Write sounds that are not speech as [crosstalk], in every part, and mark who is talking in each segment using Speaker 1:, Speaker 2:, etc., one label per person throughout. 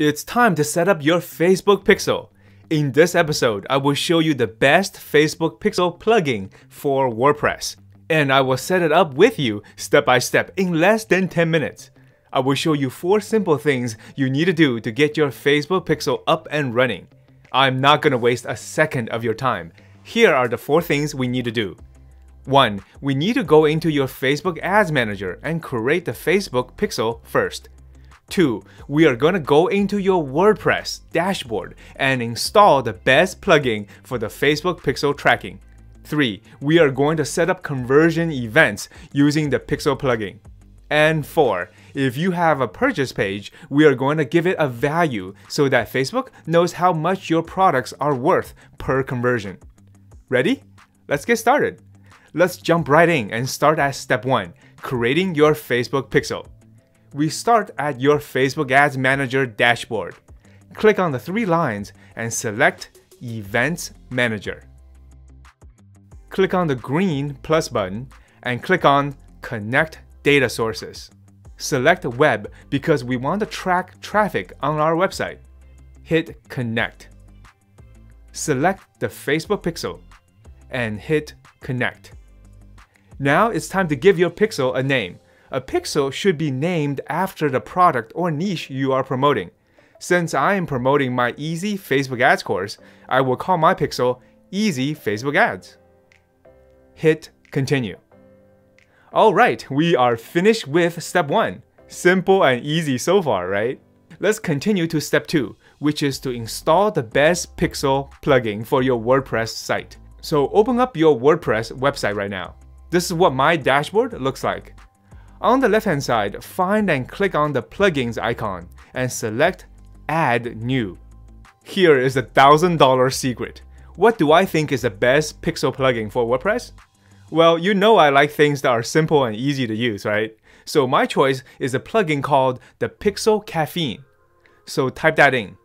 Speaker 1: It's time to set up your Facebook pixel. In this episode, I will show you the best Facebook pixel plugin for WordPress. And I will set it up with you step by step in less than 10 minutes. I will show you four simple things you need to do to get your Facebook pixel up and running. I'm not gonna waste a second of your time. Here are the four things we need to do. 1. We need to go into your Facebook Ads Manager and create the Facebook pixel first. 2. We are going to go into your WordPress dashboard and install the best plugin for the Facebook pixel tracking. 3. We are going to set up conversion events using the pixel plugin. And 4. If you have a purchase page, we are going to give it a value so that Facebook knows how much your products are worth per conversion. Ready? Let's get started. Let's jump right in and start at step 1, creating your Facebook pixel we start at your Facebook Ads Manager dashboard. Click on the three lines and select Events Manager. Click on the green plus button and click on Connect Data Sources. Select Web because we want to track traffic on our website. Hit Connect. Select the Facebook pixel and hit Connect. Now it's time to give your pixel a name a pixel should be named after the product or niche you are promoting. Since I am promoting my Easy Facebook Ads course, I will call my pixel Easy Facebook Ads. Hit Continue. Alright, we are finished with step 1. Simple and easy so far, right? Let's continue to step 2, which is to install the best pixel plugin for your WordPress site. So open up your WordPress website right now. This is what my dashboard looks like. On the left hand side, find and click on the plugins icon and select Add New. Here is the $1000 secret. What do I think is the best pixel plugin for WordPress? Well, you know I like things that are simple and easy to use, right? So my choice is a plugin called the Pixel Caffeine. So type that in.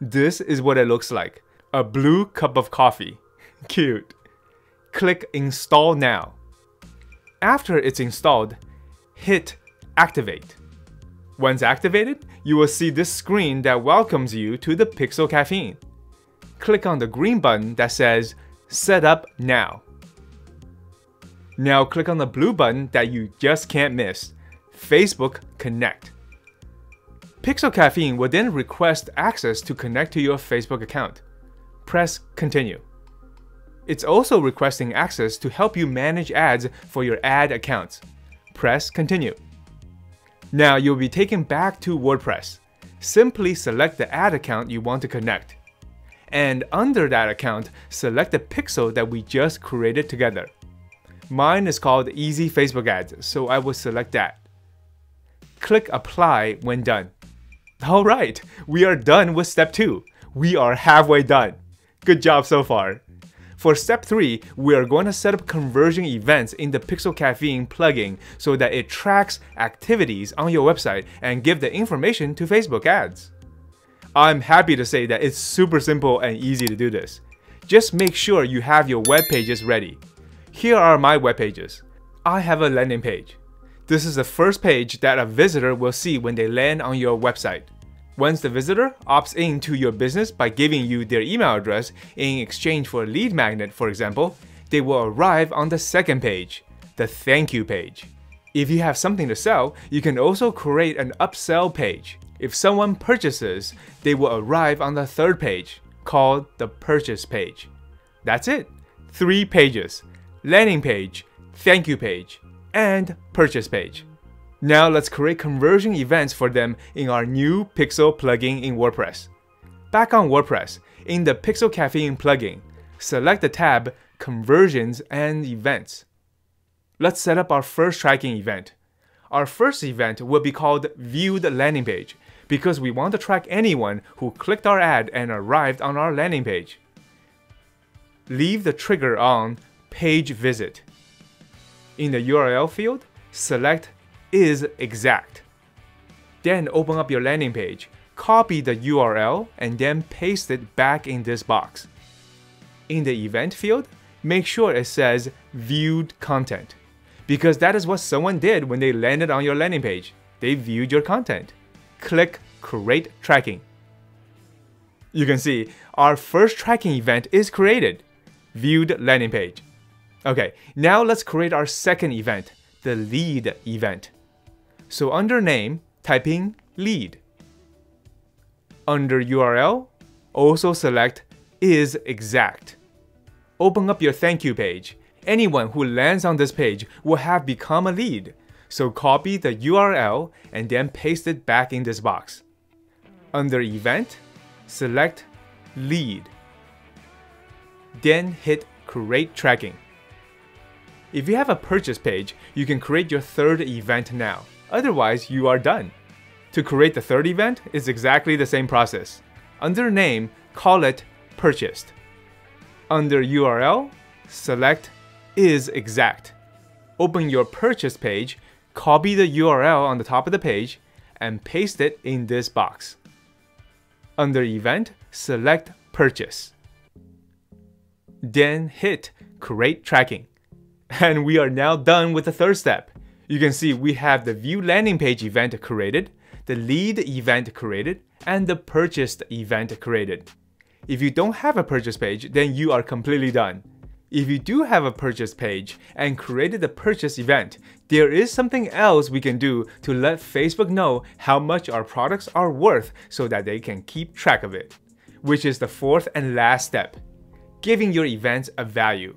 Speaker 1: This is what it looks like. A blue cup of coffee. Cute. Click Install Now. After it's installed, hit Activate. Once activated, you will see this screen that welcomes you to the Pixel Caffeine. Click on the green button that says Set Up Now. Now click on the blue button that you just can't miss, Facebook Connect. Pixel Caffeine will then request access to connect to your Facebook account. Press Continue. It's also requesting access to help you manage ads for your ad accounts press continue. Now you'll be taken back to WordPress. Simply select the ad account you want to connect. And under that account, select the pixel that we just created together. Mine is called Easy Facebook Ads, so I will select that. Click Apply when done. Alright, we are done with step 2. We are halfway done. Good job so far. For step 3, we are going to set up conversion events in the Pixel Caffeine plugin so that it tracks activities on your website and give the information to Facebook ads. I'm happy to say that it's super simple and easy to do this. Just make sure you have your web pages ready. Here are my web pages. I have a landing page. This is the first page that a visitor will see when they land on your website. Once the visitor opts into your business by giving you their email address in exchange for a lead magnet, for example, they will arrive on the second page, the thank you page. If you have something to sell, you can also create an upsell page. If someone purchases, they will arrive on the third page, called the purchase page. That's it. Three pages. Landing page, thank you page, and purchase page. Now let's create conversion events for them in our new Pixel plugin in WordPress. Back on WordPress, in the Pixel Caffeine plugin, select the tab Conversions and Events. Let's set up our first tracking event. Our first event will be called Viewed Landing Page because we want to track anyone who clicked our ad and arrived on our landing page. Leave the trigger on Page Visit. In the URL field, select is exact. Then open up your landing page, copy the URL, and then paste it back in this box. In the event field, make sure it says viewed content, because that is what someone did when they landed on your landing page. They viewed your content. Click create tracking. You can see our first tracking event is created, viewed landing page. Okay, now let's create our second event, the lead event. So under name, type in lead. Under URL, also select is exact. Open up your thank you page. Anyone who lands on this page will have become a lead. So copy the URL and then paste it back in this box. Under event, select lead. Then hit create tracking. If you have a purchase page, you can create your third event now. Otherwise, you are done. To create the third event is exactly the same process. Under name, call it purchased. Under URL, select is exact. Open your purchase page, copy the URL on the top of the page, and paste it in this box. Under event, select purchase. Then hit create tracking. [laughs] And we are now done with the third step. You can see we have the view landing page event created, the lead event created, and the purchased event created. If you don't have a purchase page, then you are completely done. If you do have a purchase page and created the purchase event, there is something else we can do to let Facebook know how much our products are worth so that they can keep track of it. Which is the fourth and last step, giving your events a value.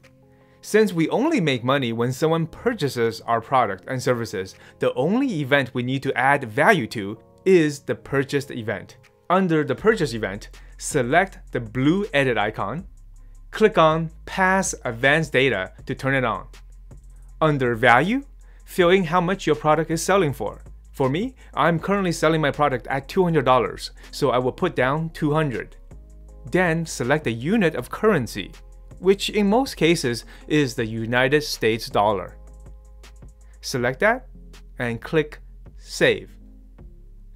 Speaker 1: Since we only make money when someone purchases our product and services, the only event we need to add value to is the purchased event. Under the purchase event, select the blue edit icon, click on Pass Advanced Data to turn it on. Under Value, fill in how much your product is selling for. For me, I'm currently selling my product at $200, so I will put down 200. Then select the unit of currency, which in most cases is the United States dollar. Select that and click Save.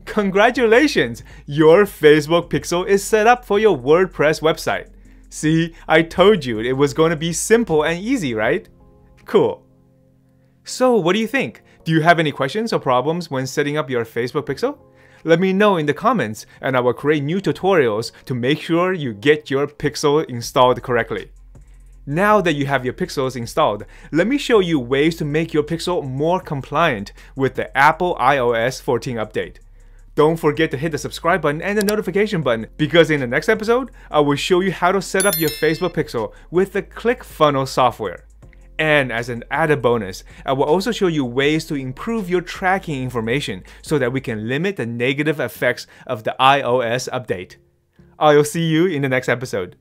Speaker 1: Congratulations! Your Facebook pixel is set up for your WordPress website. See, I told you it was going to be simple and easy, right? Cool. So, what do you think? Do you have any questions or problems when setting up your Facebook pixel? Let me know in the comments and I will create new tutorials to make sure you get your pixel installed correctly. Now that you have your pixels installed, let me show you ways to make your pixel more compliant with the Apple iOS 14 update. Don't forget to hit the subscribe button and the notification button because in the next episode, I will show you how to set up your Facebook pixel with the ClickFunnels software. And as an added bonus, I will also show you ways to improve your tracking information so that we can limit the negative effects of the iOS update. I'll see you in the next episode.